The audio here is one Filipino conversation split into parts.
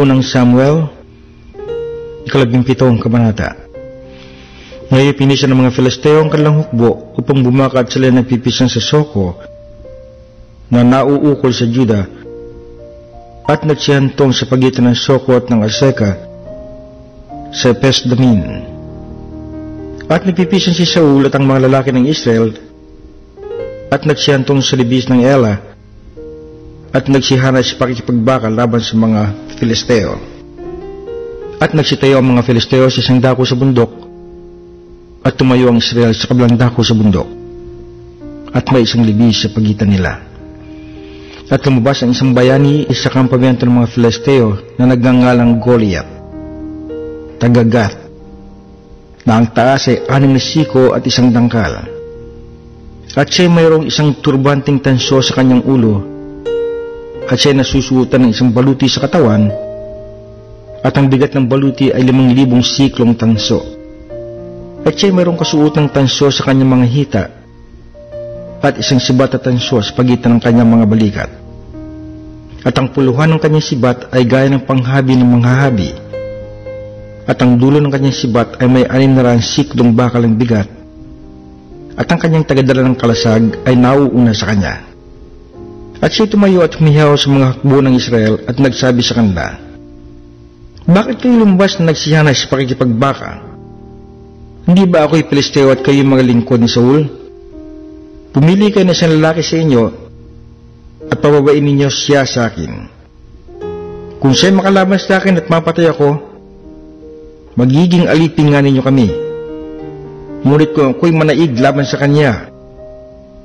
Unang Samuel, ikalabing pitong kabanata. Ngayon pinisa ng mga Filisteo ang kanilang hukbo upang bumakat sila nagpipisan sa Soko na nauukol sa Juda at nagsihantong sa pagitan ng Soko at ng Aseka sa Pesdamin. At nagpipisan si Saul at ang mga lalaki ng Israel at nagsihantong sa libis ng Ela at nagsihana sa pakikipagbakal laban sa mga Filisteo. At nagsitayo ang mga Filisteo sa isang dako sa bundok at tumayo ang Israel sa kabilang dako sa bundok at may isang libis sa pagitan nila. At lumabas ang isang bayani sa kampamento ng mga Filisteo na nagngangalang Goliath, taga Gath, na ang taas ay anim na siko at isang dangkal. At siya mayroong isang turbanting tanso sa kanyang ulo at siya nasusuotan ng isang baluti sa katawan at ang bigat ng baluti ay limang libong siklong tanso. At siya'y mayroong kasuotang tansyo sa kanyang mga hita at isang sibat at tansyo sa pagitan ng kanyang mga balikat. At ang puluhan ng kanyang sibat ay gaya ng panghabi ng mga habi. At ang dulo ng kanyang sibat ay may anim na rang siklong bakal ng bigat. At ang kanyang tagadala ng kalasag ay nauuna sa kanya. At siya tumayo at humihaw sa mga hakbo ng Israel at nagsabi sa kanila, Bakit kayo lumbas na nagsihanay sa pakikipagbaka? Hindi ba ako'y Pilisteo at kayo mga lingkod ni Saul? Pumili kayo na isang lalaki sa inyo at pababain ninyo siya sa akin. Kung siya'y makalaban sa akin at mapatay ako, magiging alipin nga ninyo kami. Ngunit kung ako'y manaig laban sa kanya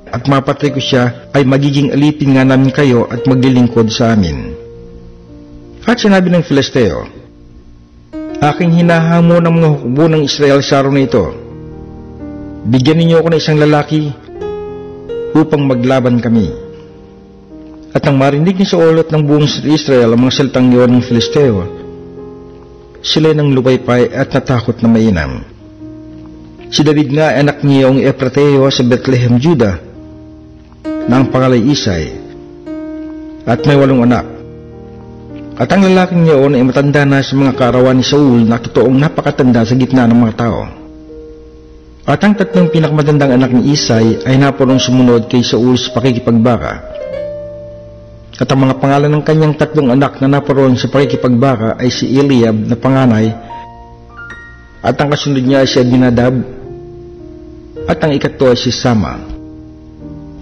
at mapatay ko siya, ay magiging alipin nga namin kayo at maglilingkod sa amin. At sinabi ng Filisteo, Aking hinahamo ng mga hukbo ng Israel sa araw na ito. Bigyan ninyo ako ng isang lalaki upang maglaban kami. At nang marinig ni Saul at ng buong Israel ang mga salitang yun ng Filisteo, sila nang lupaypay at natakot na mainam. Si David nga anak niya ang Efrateo sa Bethlehem, Juda, na ang pangalay Isay, at may walong anak. At ang lalaking niyon ay matanda na sa mga kaarawan ni Saul na totoong napakatanda sa gitna ng mga tao. At ang tatlong pinakamatandang anak ni Isay ay napunong sumunod kay Saul sa pakikipagbaka. At ang mga pangalan ng kanyang tatlong anak na naparoon sa pakikipagbaka ay si Eliab na panganay, at ang kasunod niya ay si Abinadab, at ang ikatlo ay si Sama.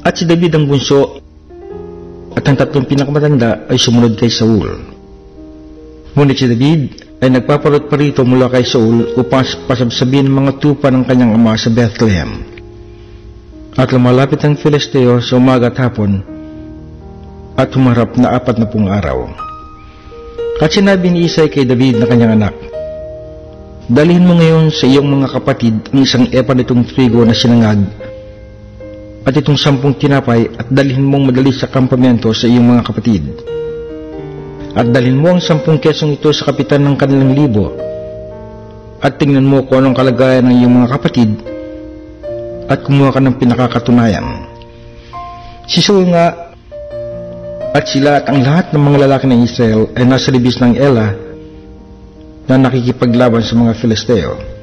At si David ang bunso, at ang tatlong pinakamatanda ay sumunod kay Saul. Ngunit si David ay nagpaparot pa rito mula kay Saul upang pasabsabihin mga tupa ng kanyang ama sa Bethlehem. At lumalapit ang Filisteo sa umaga at hapon at humarap na apat na pung araw. At sinabi ni Isay kay David na kanyang anak, Dalhin mo ngayon sa iyong mga kapatid ang isang epa nitong trigo na sinangag at itong sampung tinapay at dalhin mong madali sa kampamento sa iyong mga kapatid at dalhin mo ang sampung kesong ito sa kapitan ng kanilang libo at tingnan mo kung anong kalagayan ng iyong mga kapatid at kumuha ka ng pinakakatunayan. Si Saul nga at sila at ang lahat ng mga lalaki ng Israel ay nasa libis ng Ela na nakikipaglaban sa mga Filisteo.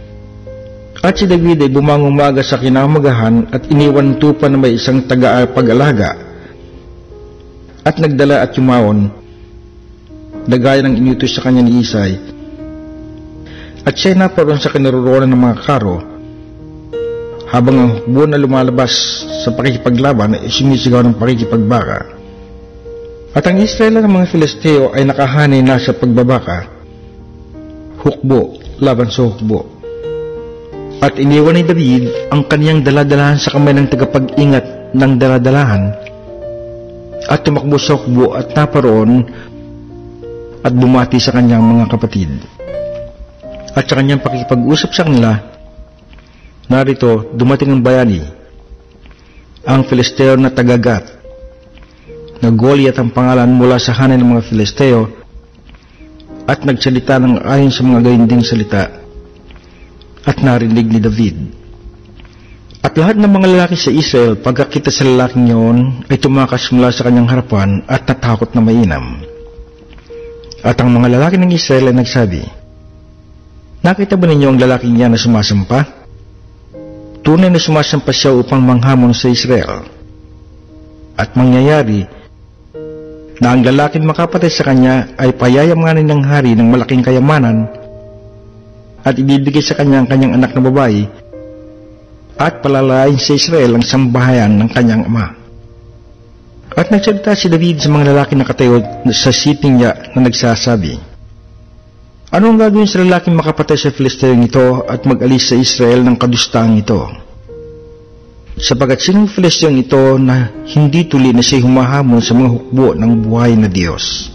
At si David ay bumangong sa kinamagahan at iniwan tupa na may isang taga-pag-alaga at nagdala at yumawon na gaya ng inutos sa kanya ni Isay. At siya naparoon sa kinaroroonan ng mga karo habang ang hukbo na lumalabas sa pakikipaglaban ay sumisigaw ng pakikipagbaka. At ang Israel ng mga Filisteo ay nakahanay na sa pagbabaka, hukbo laban sa hukbo. At iniwan ni David ang kaniyang daladalahan sa kamay ng tagapag-ingat ng daladalahan at tumakbo sa hukbo at naparoon at bumati sa kanyang mga kapatid. At sa kanyang pakikipag-usap sa kanila, narito dumating ang bayani, ang Filisteo na tagagat, na Goliath ang pangalan mula sa hanay ng mga Filisteo, at nagsalita ng ayon sa mga gayunding salita, at narinig ni David. At lahat ng mga lalaki sa Israel, pagkakita sa lalaking niyon, ay tumakas mula sa kanyang harapan at natakot na mainam. At ang mga lalaki ng Israel ay nagsabi, Nakita ba ninyo ang lalaking niya na sumasampa? Tunay na sumasampa siya upang manghamon sa Israel. At mangyayari na ang lalaking makapatay sa kanya ay payayamanin ng hari ng malaking kayamanan at ibibigay sa kanya ang kanyang anak na babae at palalain sa Israel ang sambahayan ng kanyang ama. At nagsalita si David sa mga lalaki na katayo sa siping niya na nagsasabi, Ano ang gagawin sa lalaking makapatay sa Filisteyong ito at mag-alis sa Israel ng kadustaang ito? Sapagat sinong Filisteyong ito na hindi tuli na siya humahamon sa mga hukbo ng buhay na Diyos?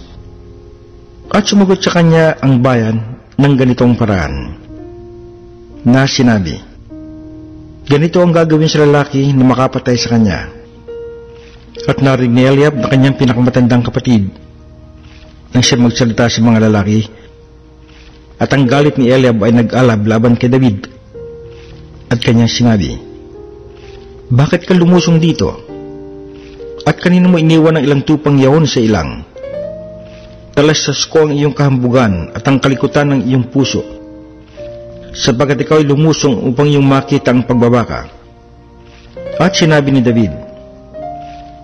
At sumagot sa kanya ang bayan ng ganitong paraan na sinabi, Ganito ang gagawin sa lalaki na makapatay sa kanya at narinig ni Eliab na kanyang pinakamatandang kapatid nang siya magsalita sa mga lalaki. At ang galit ni Eliab ay nag-alab laban kay David. At kanyang sinabi, Bakit ka lumusong dito? At kanino mo iniwan ang ilang tupang yawon sa ilang? Talasas ko ang iyong kahambugan at ang kalikutan ng iyong puso. Sapagat ikaw ay lumusong upang iyong makita ang pagbabaka. At sinabi ni David,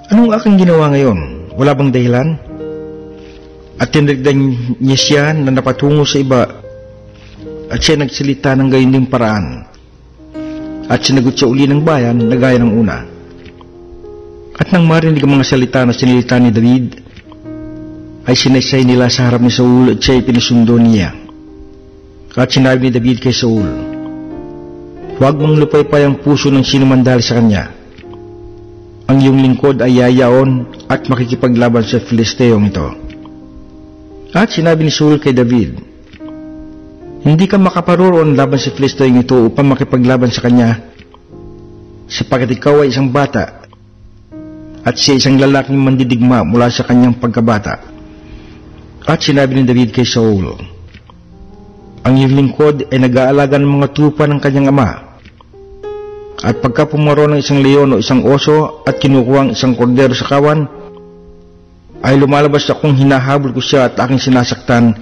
Anong aking ginawa ngayon? Wala bang dahilan? At tinagdan niya siya na napatungo sa iba at siya nagsalita ng gayon ding paraan. At sinagot siya uli ng bayan na gaya ng una. At nang marinig ang mga salita na sinilita ni David, ay sinaysay nila sa harap ni Saul at siya ay pinasundo niya. At sinabi ni David kay Saul, Huwag mong lupay-pay ang puso ng sinuman dahil sa kanya ang iyong lingkod ay yayaon at makikipaglaban sa Filisteyong ito. At sinabi ni Saul kay David, Hindi ka makaparoon laban sa Filisteyong ito upang makipaglaban sa kanya, sapagat ikaw ay isang bata at siya isang lalaking mandidigma mula sa kanyang pagkabata. At sinabi ni David kay Saul, Ang lingkod ay nag-aalaga ng mga tupa ng kanyang ama, at pagka pumaro ng isang leon o isang oso at kinukuha ang isang kordero sa kawan, ay lumalabas akong hinahabol ko siya at aking sinasaktan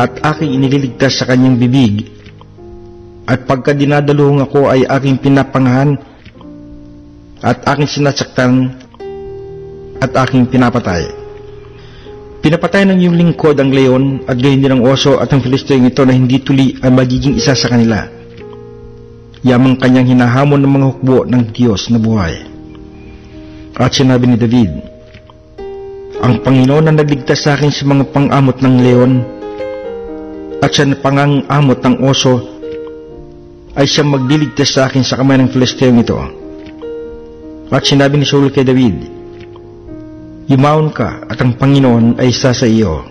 at aking inililigtas sa kanyang bibig. At pagka dinadaluhong ako ay aking pinapangahan at aking sinasaktan at aking pinapatay. Pinapatay ng iyong lingkod ang leon at gayon din ang oso at ang Filisteo ito na hindi tuli ay magiging isa sa kanila yamang kanyang hinahamon ng mga hukbo ng Diyos na buhay. At sinabi ni David, Ang Panginoon na nagligtas sa akin sa mga pangamot ng leon at sa pangangamot ng oso ay siyang magliligtas sa akin sa kamay ng Filisteo ito. At sinabi ni Saul kay David, Yumaon ka at ang Panginoon ay isa sa iyo.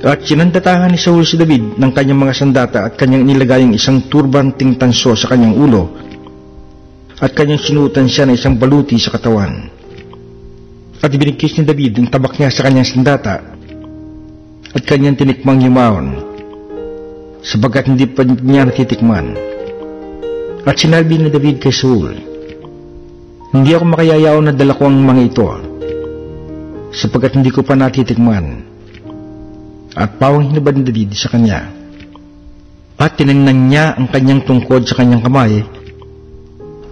At sinandatahan ni Saul si David ng kanyang mga sandata at kanyang nilagay ang isang turbanting tanso sa kanyang ulo at kanyang sinutan siya ng isang baluti sa katawan. At ibinigkis ni David ang tabak niya sa kanyang sandata at kanyang tinikmang yumaon sabagat hindi pa niya natitikman. At sinabi ni David kay Saul, Hindi ako makayayaw na dala ko ang mga ito sapagat hindi ko pa natitikman at pawang hinubad ni David sa kanya. At tinangnan niya ang kanyang tungkod sa kanyang kamay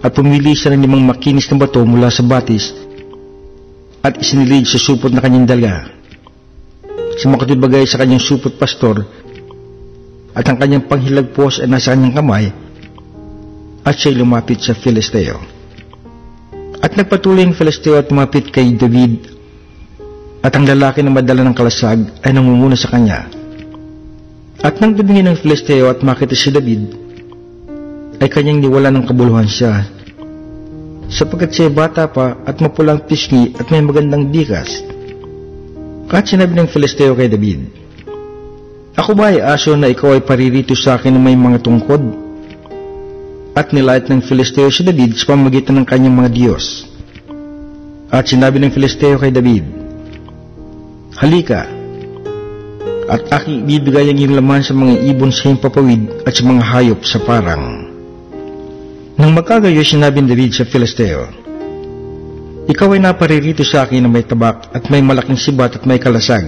at pumili siya ng limang makinis na bato mula sa batis at isinilid sa supot na kanyang dala. Sa makatibagay sa kanyang supot pastor at ang kanyang panghilagpos ay nasa kanyang kamay at siya'y lumapit sa Filisteo. At nagpatuloy ang Filisteo at lumapit kay David at ang lalaki na madala ng kalasag ay nangunguna sa kanya. At nang dumingin ng Filisteo at makita si David, ay kanyang niwala ng kabuluhan siya. Sapagkat siya bata pa at mapulang pisngi at may magandang dikas. At sinabi ng Filisteo kay David, Ako ba ay aso na ikaw ay paririto sa akin na may mga tungkod? At nilait ng Filisteo si David sa pamagitan ng kanyang mga Diyos. At sinabi ng Filisteo kay David, Halika, at aking ibibigay ang iyong laman sa mga ibon sa himpapawid at sa mga hayop sa parang. Nang magkagayo sinabi ni David sa Filisteo, Ikaw ay naparirito sa akin na may tabak at may malaking sibat at may kalasag.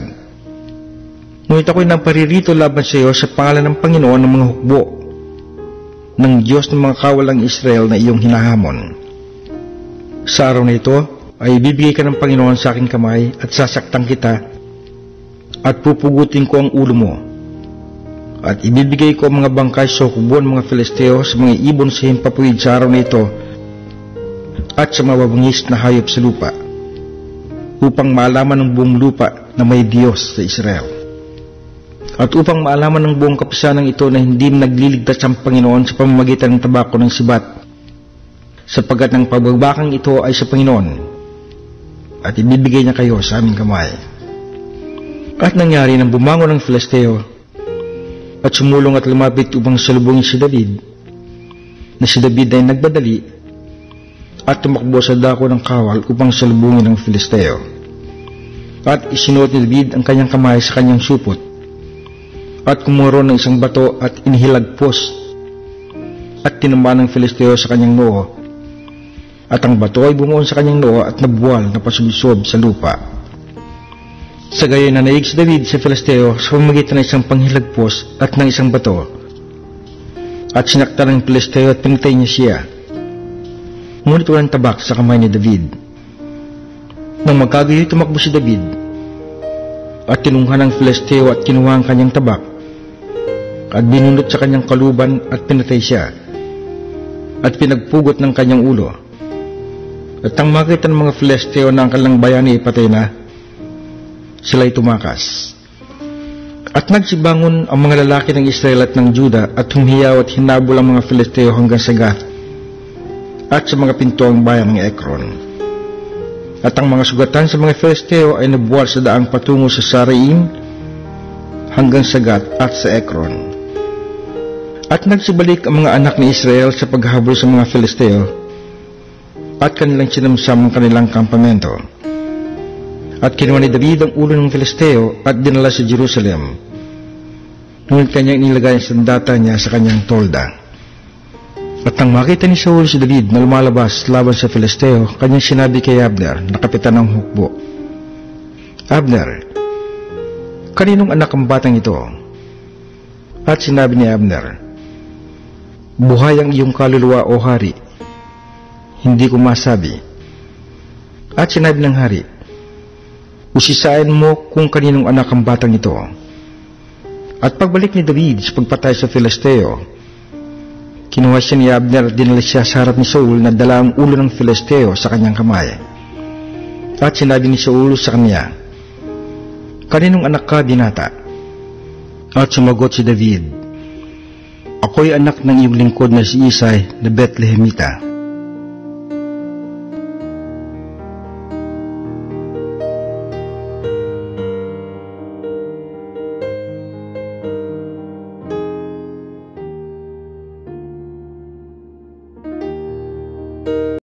Ngunit ako'y naparirito laban sa iyo sa pangalan ng Panginoon ng mga hukbo ng Diyos ng mga kawalang Israel na iyong hinahamon. Sa araw na ito ay ibibigay ka ng Panginoon sa aking kamay at sasaktan kita at pupugutin ko ang ulo mo. At ibibigay ko ang mga bangkay sa ng mga Filisteo sa mga ibon sa himpapawid sa araw na ito at sa mababangis na hayop sa lupa upang maalaman ng buong lupa na may Diyos sa Israel at upang maalaman ng buong kapisanang ito na hindi nagliligtas ang Panginoon sa pamamagitan ng tabako ng sibat, sapagkat ang pagbabakang ito ay sa Panginoon, at ibibigay niya kayo sa aming kamay. At nangyari nang bumangon ng Filisteo, at sumulong at lumapit upang salubungin si David, na si David ay nagbadali, at tumakbo sa dako ng kawal upang salubungin ng Filisteo. At isinuot ni David ang kanyang kamay sa kanyang supot, at kumuro ng isang bato at inihilagpos at tinamba ng Filisteo sa kanyang noo at ang bato ay bumuon sa kanyang noo at nabuwal na pasubsob sa lupa. Sa gayon na naig si David sa Filisteo sa pamagitan ng isang panghilagpos at ng isang bato at sinakta ng Filisteo at pinatay niya siya. Ngunit walang tabak sa kamay ni David. Nang magkagayoy tumakbo si David at tinunghan ng Filisteo at kinuha ang kanyang tabak at binunot sa kanyang kaluban at pinatay siya at pinagpugot ng kanyang ulo. At ang makita ng mga Filisteo na ang kalang bayan ay ipatay na, sila'y tumakas. At nagsibangon ang mga lalaki ng Israel at ng Juda at humiyaw at hinabol ang mga Filisteo hanggang sa Gath at sa mga pinto ang bayan ng Ekron. At ang mga sugatan sa mga Filisteo ay nabuwal sa daang patungo sa Saraim hanggang sa Gath at sa Ekron. At nagsibalik ang mga anak ni Israel sa paghabol sa mga Filisteo at kanilang sinamsam ang kanilang kampamento. At kinuha ni David ang ulo ng Filisteo at dinala sa Jerusalem. Ngunit kanyang inilagay ang sandata niya sa kanyang tolda. At nang makita ni Saul si David na lumalabas laban sa Filisteo, kanyang sinabi kay Abner na kapitan ng hukbo, Abner, kaninong anak ang batang ito? At sinabi ni Abner, Buhay ang iyong kaluluwa o hari. Hindi ko masabi. At sinabi ng hari, Usisain mo kung kaninong anak ang batang ito. At pagbalik ni David sa pagpatay sa Filisteo, kinuha siya ni Abner at dinala siya sa harap ni Saul na dala ang ulo ng Filisteo sa kanyang kamay. At sinabi ni Saul sa kanya, Kaninong anak ka, binata? At sumagot si David, Ako'y anak ng iyong lingkod na si Isay na Bethlehemita.